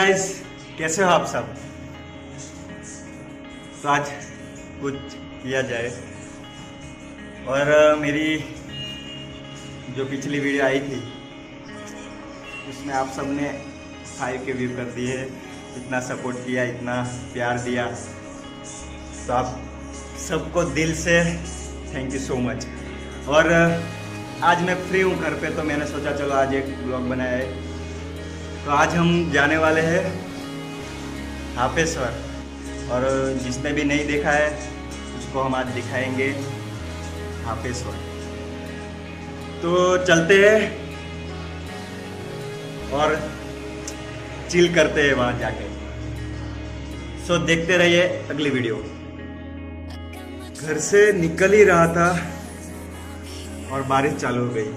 Guys कैसे हो आप सब? तो आज कुछ किया जाए। और मेरी जो पिछली वीडियो आई थी, उसमें आप सबने फाइव के व्यू कर दिए। इतना सपोर्ट किया, इतना प्यार दिया। तो आप सबको दिल से थैंक यू सो मच और आज मैं फ्री हूँ घर पे तो मैंने सोचा चलो आज एक ब्लॉग बनाया है। तो आज हम जाने वाले हैं हापेश्वर और जिसने भी नहीं देखा है, उसको हम आज दिखाएँगे हापेश्वर तो चलते हैं और चिल करते हैं वहाँ जाके। सो देखते रहिए अगली वीडियो घर से निकल ही रहा था और बारिश चालू हो गई।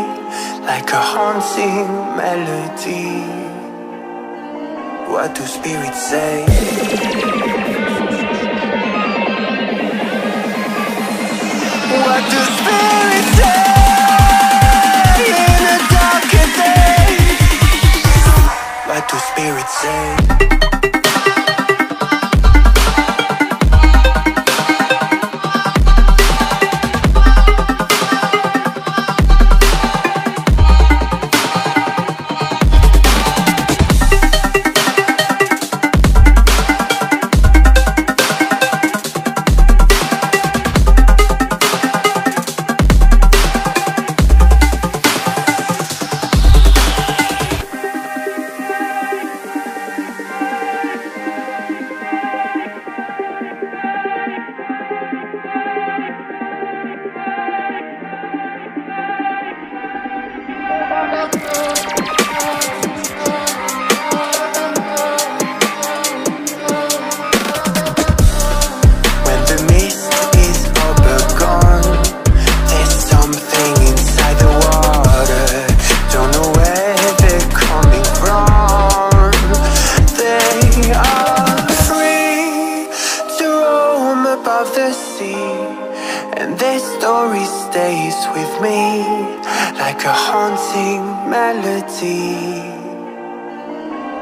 like a haunting melody. What do spirits say? What do spirits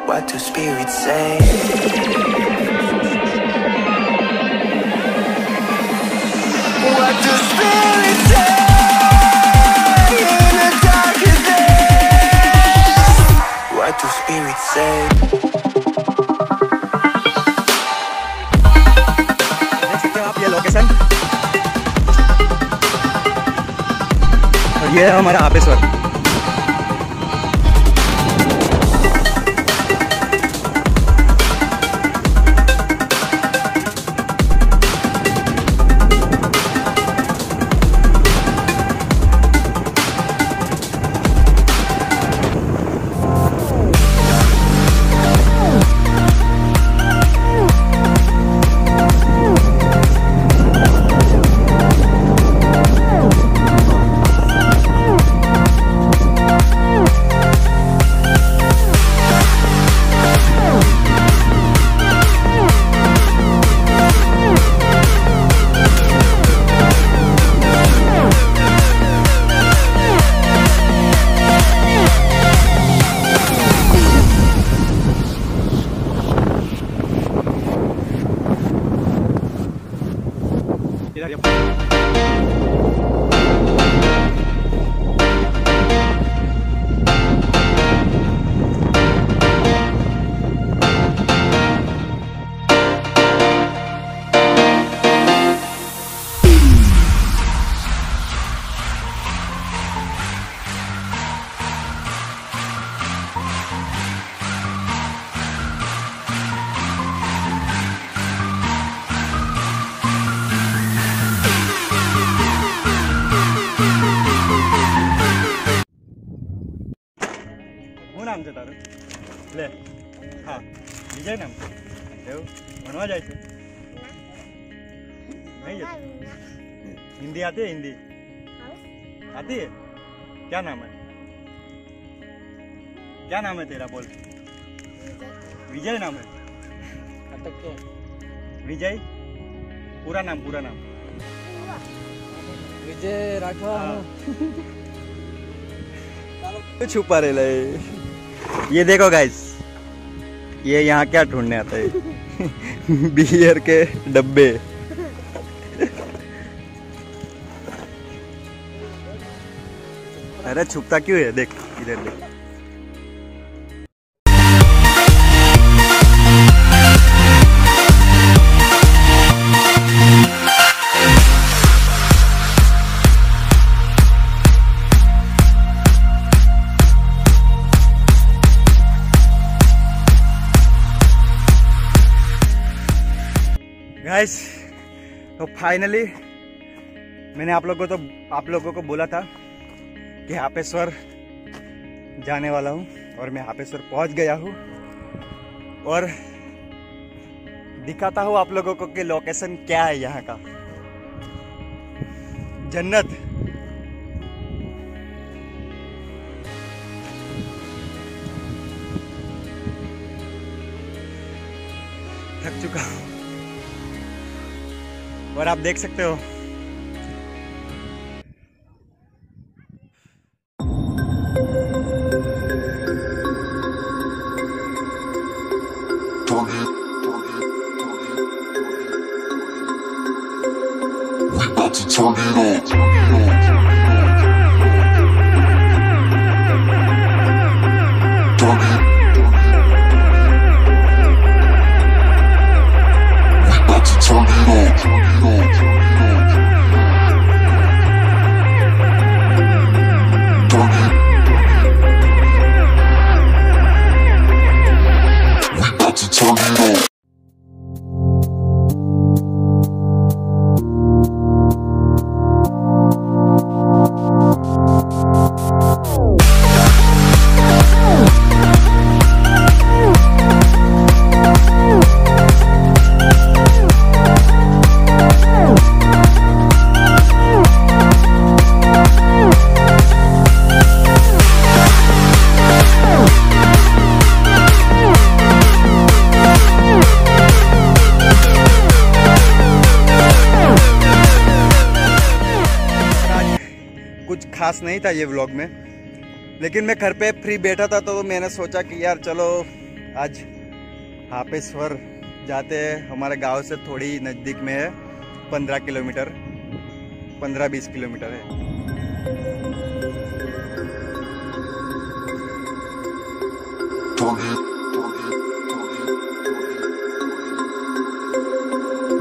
What do spirits say? What do spirits say in a darker day? What do spirits say? देख सकते हो आप ये लोकेशन और ये है हमारा हापेश्वर इधर ये લે હા વિજય નામ છે એવું ભણવા જાય છે नहीं है हिंदी आती है हिंदी आती है क्या नाम है क्या नाम है तेरा बोल विजय नाम है अटक के विजय पूरा नाम पूरा नाम विजय राठवा हाँ। छुपा रहे ये देखो गाइस ये यहाँ क्या ढूँढने आता है? बियर के डब्बे। अरे छुपता क्यों है? देख, इधर देख। गाइस तो फाइनली मैंने आप लोगों को तो आप लोगों को बोला था कि हापेश्वर जाने वाला हूँ और मैं हापेश्वर पहुँच गया हूँ। और दिखाता हूँ आप लोगों को कि लोकेशन क्या है यहाँ का। जन्नत। थक चुका हूँ। और आप देख सकते हो. We about to turn it on. tornado, tornado. खास नहीं था ये व्लॉग में लेकिन मैं घर पे फ्री बैठा था तो मैंने सोचा कि यार चलो, आज हापेश्वर जाते हैं हमारे गाँव से थोड़ी नज़दीक में है, पंद्रह किलोमीटर, पंद्रह बीस किलोमीटर है.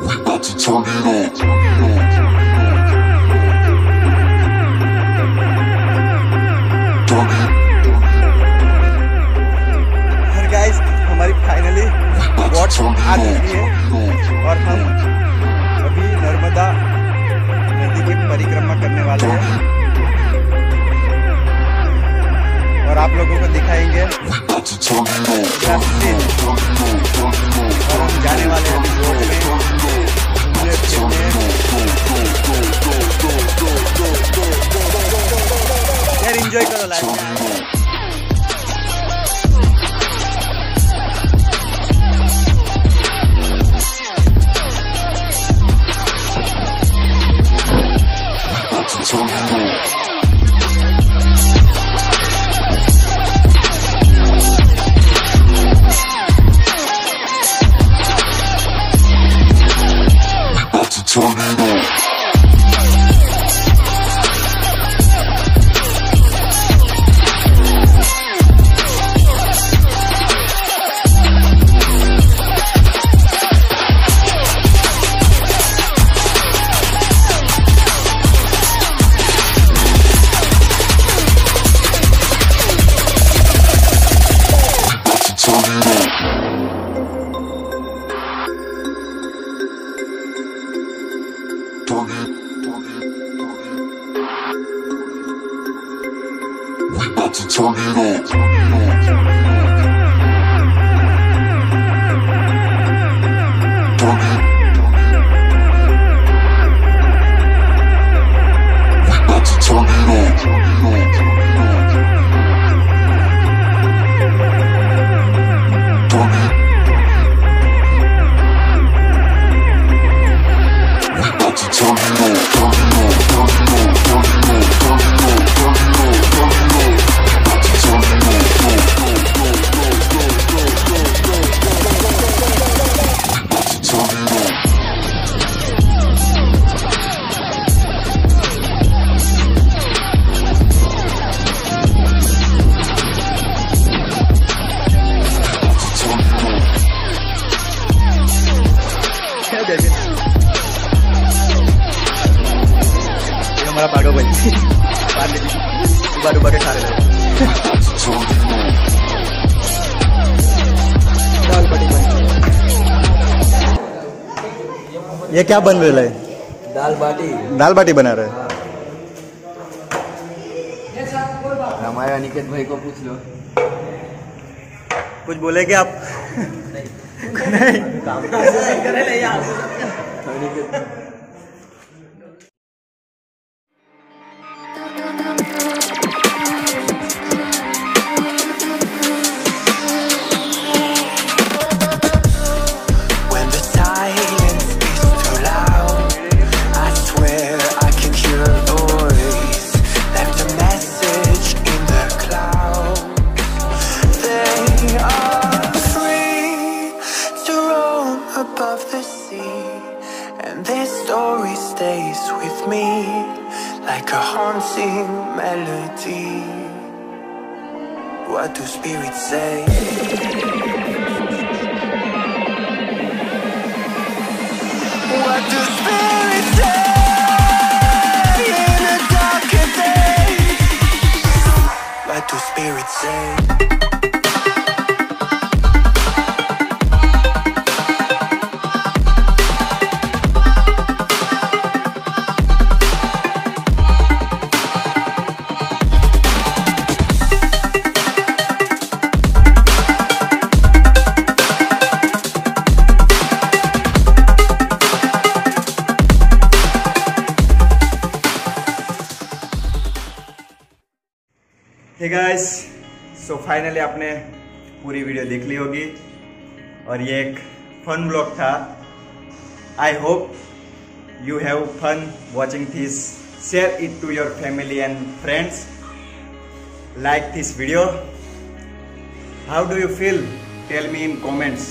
We about to turn it on. हमारी फाइनली वॉट आ चुकी है। और हम अभी नर्मदा नदी की परिक्रमा करने वाले हैं। और आप लोगों को दिखाएँगे. और हम जाने वाले हैं रोड में। घूमने फिरने यार एंजॉय करो लाइफ turn it up. ये क्या बन रहा है? दाल बाटी। दाल बाटी बना रहे हैं। हमारे अनिकेत भाई को पूछ लो। कुछ बोले क्या आप? Aniket When haunting melody. What do spirits say? What do spirits say in a darker day? What do spirits say? Finally आपने पूरी वीडियो देख ली होगी। और ये एक फन ब्लॉग था। I hope you have fun watching this share it to your family and friends like this video how do you feel tell me in comments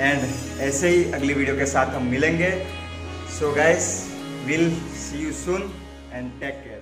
and ऐसे ही अगली वीडियो के साथ हम मिलेंगे। So guys will see you soon and take care